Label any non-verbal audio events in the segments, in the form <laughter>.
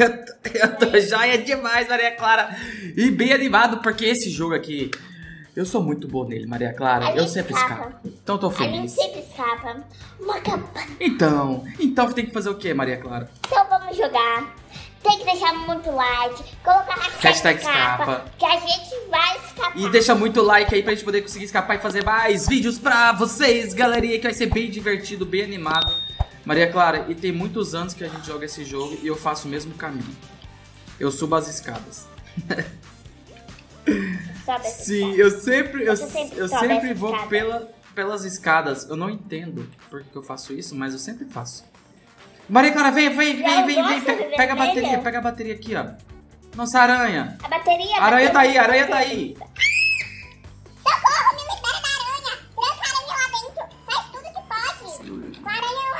Eu, tô- joia demais, Maria Clara. E bem animado, porque esse jogo aqui, eu sou muito bom nele, Maria Clara. A Eu sempre escapa. escapo. Então eu tô A gente feliz. sempre escapa. Uma cabana. Então, então tem que fazer o quê, Maria Clara? Então vamos jogar. Tem que deixar muito like, colocar a Hashtag escapa, escapa. que a gente vai escapar. E deixa muito like aí pra gente poder conseguir escapar e fazer mais vídeos pra vocês, galerinha, que vai ser bem divertido, bem animado. Maria Clara, e tem muitos anos que a gente joga esse jogo e eu faço o mesmo caminho. Eu subo as escadas. Sobe essa Sim, escada. eu sempre, eu, sempre eu sempre vou escada. pela, pelas escadas. Eu não entendo por que eu faço isso, mas eu sempre faço. Maria Clara, vem, vem, vem, vem, vem, essa pe- vermelha? pega a bateria, pega a bateria aqui, ó. Nossa aranha. A bateria. A aranha tá aí, a aranha tá aí.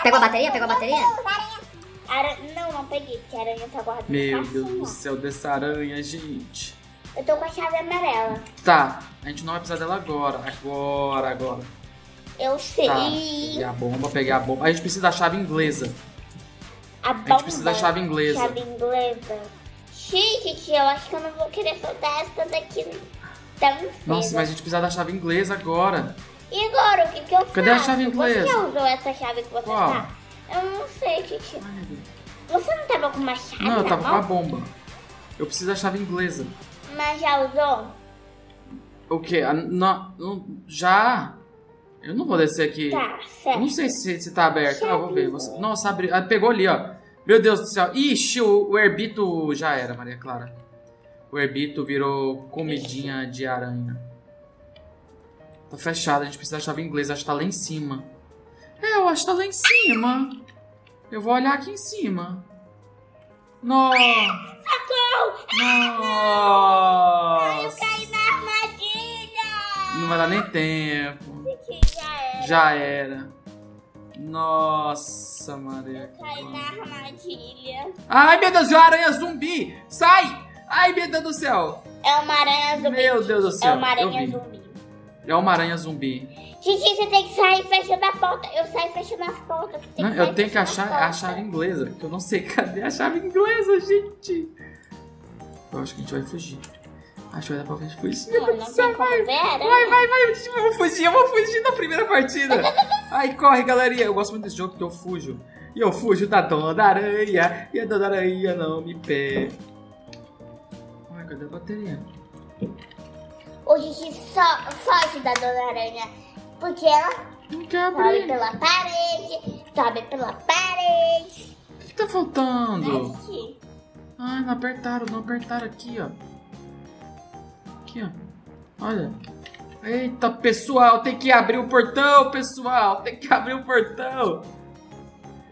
Pegou a bateria? Pegou a bateria? Aranha. Ara- Não, não peguei, porque a aranha tá guardada. Meu Deus do céu dessa aranha, gente. Eu tô com a chave amarela. Tá, a gente não vai precisar dela agora. Agora, agora. Eu sei. Tá, peguei a bomba, peguei a bomba. A gente precisa da chave inglesa. A, gente precisa da chave inglesa. Chave inglesa. Gente, eu acho que eu não vou querer soltar essa daqui tão cedo. Nossa, mas a gente precisa da chave inglesa agora. E agora, o que que eu faço? Cadê a chave inglesa? Você usou essa chave que você Qual? tá? Eu não sei, Titi. Você não tava com uma chave Não, eu na tava com a bomba. Eu preciso da chave inglesa. Mas já usou? O quê? A- não, não- já? Eu não vou descer aqui. Tá, Eu certo. não sei se, se tá aberto. Ah, vou ver. Você- Nossa, abriu. Ah, pegou ali, ó. Meu Deus do céu. Ixi, o, o herbito já era, Maria Clara. O herbito virou comidinha de aranha. Tá fechado, a gente precisa da chave inglesa. Acho que tá lá em cima. É, eu acho que tá lá em cima. Eu vou olhar aqui em cima. Nossa! Nossa! Caí na armadilha! Não vai dar nem tempo. Já era. Já era. Nossa, Maria. Caí na armadilha. Ai, meu Deus, é uma aranha zumbi! Sai! Ai, meu Deus do céu! É uma aranha zumbi. Meu Deus do céu. É uma eu aranha zumbi. É uma aranha zumbi. Gente, você tem que sair fechando a porta. Eu saio fechando as portas. Não, que eu tenho que achar a chave inglesa. Que eu não sei <laughs> cadê a chave inglesa, gente. Eu acho que a gente vai fugir. Acho que vai dar pra gente fugir. Não, não tem a aranha. Vai, vai, vai, eu vou fugir, eu vou fugir na primeira partida. <laughs> Ai, corre, galerinha. Eu gosto muito desse jogo porque eu fujo. E eu fujo da Dona Aranha. E a Dona Aranha não me pega. Ai, cadê a bateria? O Gigi só foge da Dona Aranha. Porque ela sobe pela parede, sobe pela parede. O que, que tá faltando? Aqui. Ai, não apertaram, não apertaram aqui, ó. Aqui, ó. Olha. Eita, pessoal, tem que abrir o portão, pessoal. Tem que abrir o portão.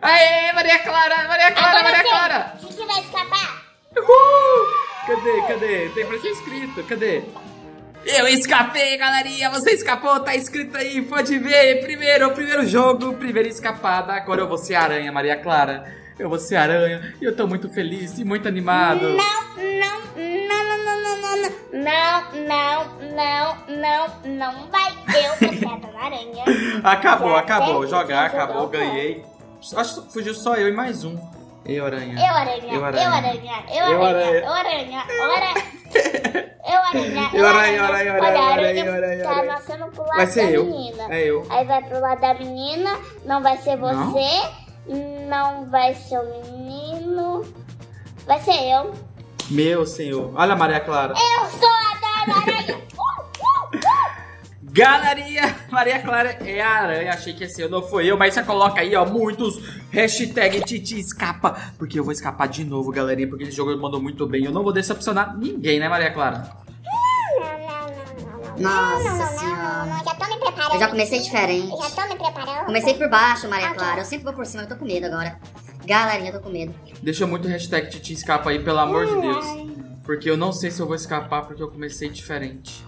Aê, Maria Clara, Maria Clara, Agora Maria Clara. Gigi vai escapar. Uhul! Cadê, cadê? Tem pra ser escrito, cadê? Eu escapei, galerinha! Você escapou, tá escrito aí, pode ver! Primeiro, primeiro jogo, primeira escapada. Agora eu vou ser aranha, Maria Clara. Eu vou ser aranha e eu tô muito feliz e muito animado. Não, não, não, não, não, não, não, não, não, não, não, não vai. Eu vou ser a Aranha. <laughs> Acabou, Já acabou. Jogar, acabou, ganhei. Acho que fugiu só eu e mais um. Eu, aranha. Eu aranha, Eu aranha. eu aranha, <laughs> eu aranha, eu aranha. Eu aranha, Eu aranha, eu aranha, eu Olha, a aranha, eu aranha, tá eu aranha. nascendo pro lado Vai ser da eu. menina. É eu. Aí vai pro lado da menina, não vai ser Não? você, não, vai ser o menino, vai ser eu. Meu senhor. Olha a Maria Clara. Eu sou a Dona Aranha. Galerinha, <laughs> Maria Clara é a aranha. Achei que esse eu não foi eu, mas você coloca aí, ó, muitos hashtag Titi escapa. Porque eu vou escapar de novo, galerinha, porque esse jogo mandou muito bem. Eu não vou decepcionar ninguém, né, Maria Clara? Nossa senhora. já tô me preparando. Eu já comecei diferente. Eu já tô me preparando. Comecei por baixo, Maria Clara. Eu sempre vou por cima, eu tô com medo agora. Galerinha, eu tô com medo. Deixa muito hashtag Titi escapa aí, pelo amor de Deus. Porque eu não sei se eu vou escapar, porque eu comecei diferente.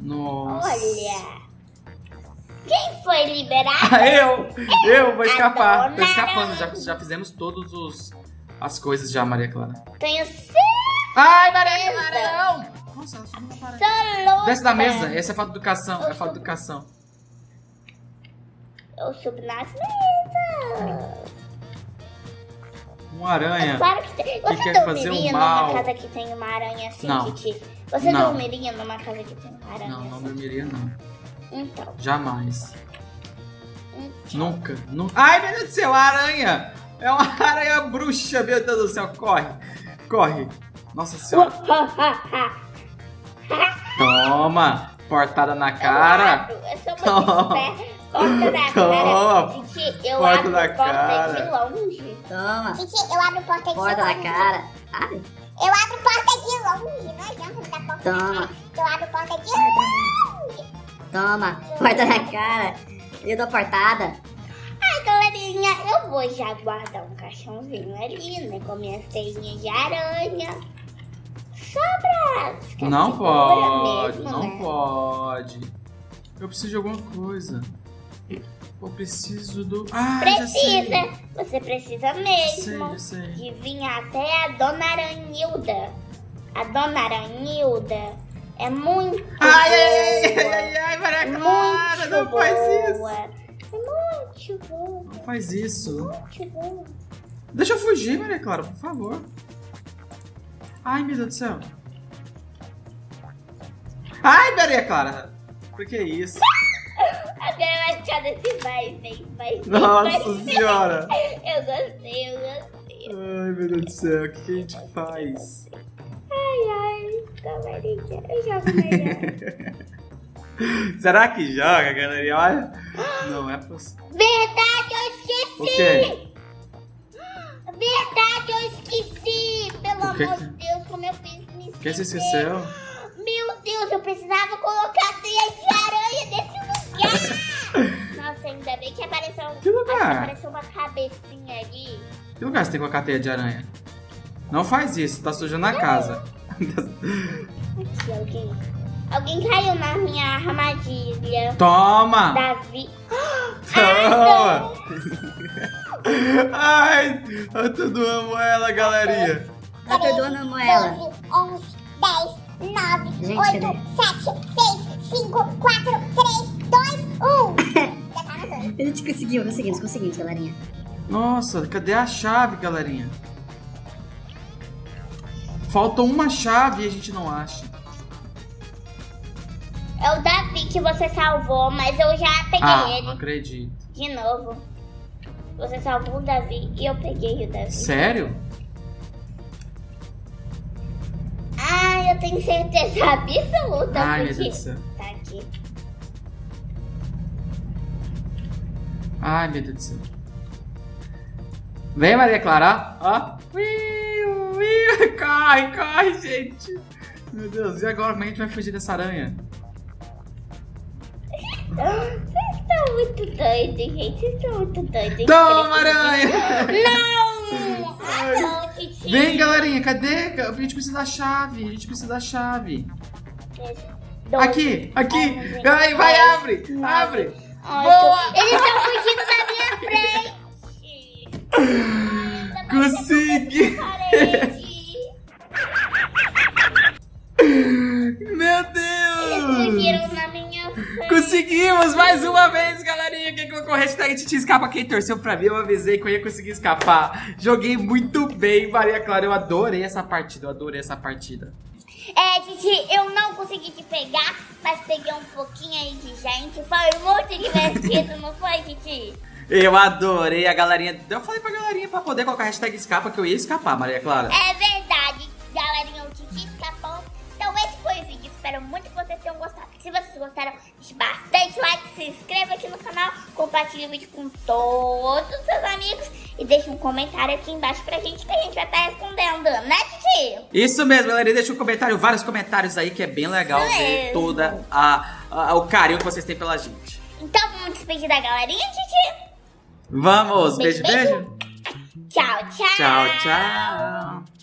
Nossa. Olha. Quem foi liberado? Ah, eu! Eu vou escapar. Tô escapando. Já, já fizemos todos os as coisas já, Maria Clara. Tenho certeza. Ai, Maria Clara, não! Nossa, ela subiu na parede. Desce da mesa, essa é falta de educação, é falta de educação. Eu subo nas mesas. Um aranha. Claro que tem. Você quer fazer dormiria um numa mal. casa que tem uma aranha assim, Não. Titi? Você Não. dormiria numa casa que tem aranha Não, não dormiria não. Então, Jamais. então. Nunca, nunca. Ai, meu Deus do céu, a aranha! É uma <laughs> aranha bruxa, meu Deus do céu. Corre, corre. Nossa senhora. Toma, portada na cara. Eu, sou Toma. muito esperta. Porta Toma. cara. Titi, eu Porta abro porta cara. de longe. Toma. Titi, eu abro porta de Porta da cara. Abre. Eu abro porta de longe. Não adianta me dar porta Toma. Eu abro porta de longe. Toma. Porta na cara. Eu dou portada. Ai, galerinha, eu vou já guardar um caixãozinho ali, né? Com minhas teirinhas de aranha. Só pra Não pode, mesmo, não né? pode. Eu preciso de alguma coisa. Eu preciso do. Ah, sei. Precisa. Você precisa sei, mesmo. já sei. de vir até a Dona Aranilda. A Dona Aranilda é muito Ai, ai, ai, boa. ai, ai, Maria muito Clara, não boa. faz isso. É muito boa, Não faz isso. muito boa. Deixa eu fugir, Maria Clara, por favor. Ai, meu Deus do céu. Ai, Maria Clara. Por que isso? Agora vai ficar desse vai, vem, vai, vem, vai, Nossa <laughs> senhora. Eu gostei, eu gostei. Ai, meu Deus do céu, o que a gente faz? Ai, ai, camarinha, eu jogo melhor. <laughs> Será que joga, galerinha? Olha. Não é possível. Verdade, eu esqueci! O quê? Verdade, eu esqueci! Pelo amor de Deus, como eu fiz me O que você esquecer. esqueceu? Meu Deus, eu precisava colocar teia de aranha nesse ainda bem que apareceu, Que lugar? acho que apareceu uma cabecinha ali. Que lugar você tem com a teia de aranha? Não faz isso, tá sujando a casa. Aqui, alguém. Alguém caiu na minha armadilha. Toma! Davi. <gasps> Toma! Ai, eu tudo amo ela, galerinha. Tá perdoando ela. 11, 10, 9, Gente, 8, cadê? 7, 6, 5, 4, 3, 2, 1. A gente conseguiu, conseguimos, conseguimos, galerinha. Nossa, cadê a chave, galerinha? Falta uma chave e a gente não acha. É o Davi que você salvou, mas eu já peguei Ah, não ele acredito. de novo. Você salvou o Davi e eu peguei o Davi. Sério? Ah, eu tenho certeza <laughs> absoluta. Ai, meu porque Deus do céu. Tá aqui. Ai, meu Deus do céu. Vem, Maria Clara, ó. Ui, ui, <laughs> Corre, corre, gente. Meu Deus, e agora como é que a gente vai fugir dessa aranha? Vocês estão muito doidos, gente. Vocês estão muito doidos. Toma, aranha! Não! Ah, não, Titi. Vem, galerinha, cadê? A gente precisa da chave, a gente precisa da chave. Aqui, aqui. Onze, Vai, abre, abre. Ai, Boa! tô- Eles estão fugindo da minha frente. <laughs> Consegui. Parede. Meu Eles Deus! fugiram na minha frente. Conseguimos mais uma vez, galerinha. Quem colocou a hashtag Titi Escapa, quem torceu pra mim, eu avisei que eu ia conseguir escapar. Joguei muito bem, Maria Clara. Eu adorei essa partida, eu adorei essa partida. É, Titi, eu não consegui te pegar, mas peguei um pouquinho aí de gente. Foi muito divertido, não foi, Titi? <laughs> Eu adorei a galerinha. Eu falei pra galerinha pra poder colocar a hashtag escapa que eu ia escapar, Maria Clara. É verdade, galerinha, o Titi escapou. Então esse foi o vídeo, espero muito que vocês tenham gostado. Se vocês gostaram, deixe bastante like, se inscreva aqui no canal, compartilhe o vídeo com todos os seus amigos e deixe um comentário aqui embaixo pra gente que a gente vai estar respondendo, né, Titi? Isso mesmo, galerinha. Deixa um comentário, vários comentários aí que é bem legal Isso ver mesmo. toda a, a- o carinho que vocês têm pela gente. Então vamos despedir da galerinha, Titi? Vamos, beijo, Beijo, beijo. Tchau, tchau. Tchau, tchau.